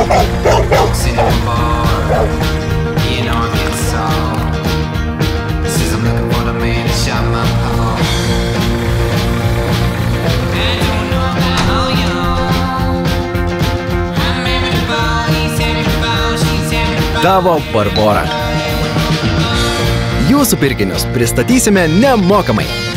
Books in the bar You know I get so Since I'm looking for the man to shot my pole Tavo Barbora. Jūsų pirkinius pristatysime nemokamai.